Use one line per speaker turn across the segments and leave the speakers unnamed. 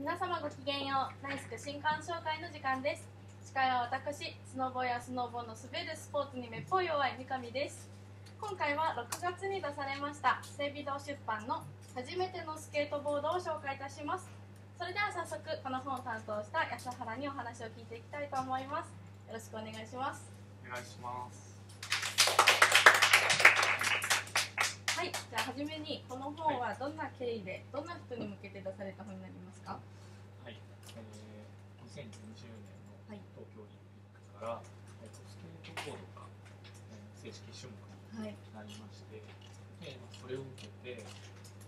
皆様ごきげんよう。ナイスク新刊紹介の時間です。司会は私スノボやスノボの滑るスポーツにめっぽい弱い三上です。今回は6月に出されました整備堂出版の初めてのスケートボードを紹介いたします。それでは早速この本を担当した安原にお話を聞いていきたいと思います。よろしくお願いします。
お願いします。
はいじゃあ初めにこの本はどんな経緯でどんな人に向けて出された本になりますか？
はい、えー、2020年の
はい。
東京オリンピックから、えーとスケートボードが、えー正式種目
はい。
になりまして、でまあ、それを受けて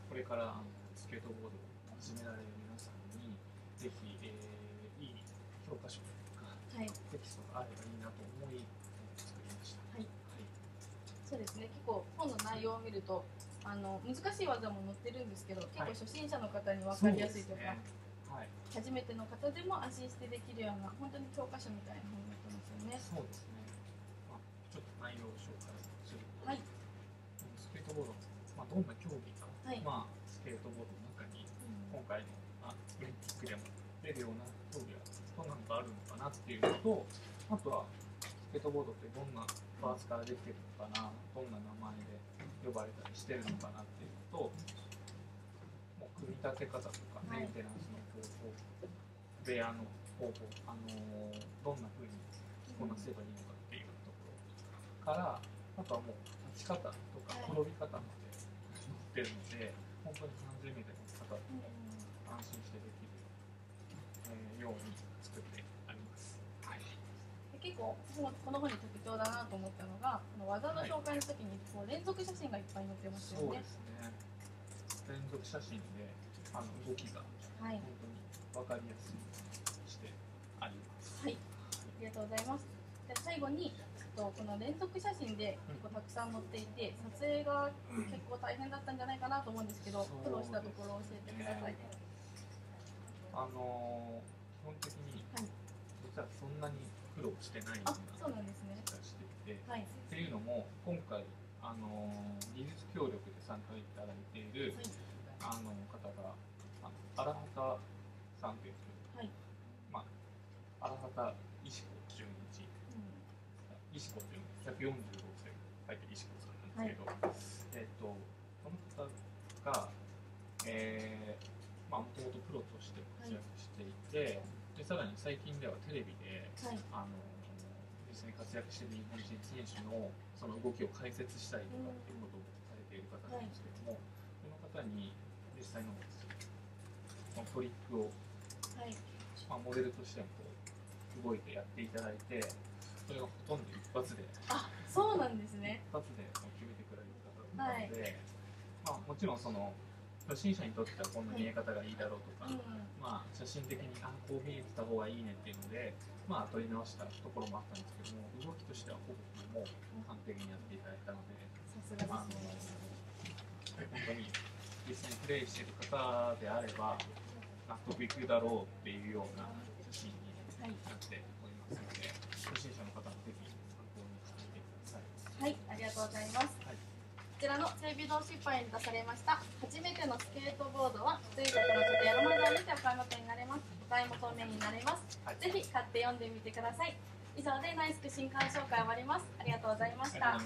これからスケートボードを始められる皆さんにぜひ、えーいい教科書とか
はい。
テキストがあればいいなと思い作りました。
はい。
はい。
そうですね。結構本の内容を見るとあの難しい技も載ってるんですけど結構初心者の方に分かりやすいというか、
はい、
初めての方でも安心してできるような本当に教科書みたいな本になってますよね。
そうですね。まあ、ちょっと内容を紹介すると、
はい。
スケートボード、まあ、どんな競技か、
はい。
まあ、スケートボードの中に今回の、まあ、オリンピックでも出るような競技はどんなのがあるのかなっていうのとあとはスケートボードってどんなパーツからできてるのかなどんな名前で呼ばれたりしてるのかなっていうのともう組み立て方とか
はい
メンテナンスの方法、部屋の方法、あのーどんな風にこなせばいいのかっていうところからあとはもう立ち方とか
はい
転び方まで載ってるので本当に30名での方でも安心してできる、えーように作ってあります。
結構このこの本に特徴だなと思ったのがこの技の紹介の時にこう連続写真がいっぱい載ってますよね。
そうですね。連続写真であの動きが
はい。
本当に分かりやすいしてあります。
はい。ありがとうございます。で最後にとこの連続写真で結構たくさん載っていて撮影が結構大変だったんじゃないかなと思うんですけど苦労したところを教えてください
あのー基本的に
はい。
実はそんなに苦労してないよう
あ
ながしていて。
はい。
っていうのも今回あの技術協力で参加いただいている
はい
あの方が荒畑さんという人
はい。
まあ荒畑石子純一石子純146歳書いて石子さんなんですけど、えっ、とこの方がえーまあもともとプロとして活躍していて、でさらに最近ではテレビで
はい。
あの実際に活躍している日本人選手のその動きを解説したりとかっていうことをされている方なんですけども、この方に実際のトリックを、
はい。
まあ、モデルとしてもこう動いてやっていただいてそれがほとんど一発で
あそうなんですね。
一発で決めてくれる方だったので、まあ、もちろんその初心者にとってはこんな見え方がいいだろうとか、
うん
まあ、写真的にあこう見えてた方がいいねっていうので、まあ、撮り直したところもあったんですけども動きとしてはほぼもう完璧にやっていただいたので、
さすが
あの本当に実際にプレイしている方であれば納得いくだろうっていうような写真になっておりますので初心者の方もぜひ参考にしてみてください。
はい、ありがとうございます。ちらの整備堂出版に出されました。初めてのスケートボードは随宅の里山マザーにてお買い求めになれます。お買い求めになれます、
はい。
ぜひ買って読んでみてください。以上でナイスク新刊紹介終わります。
ありがとうございました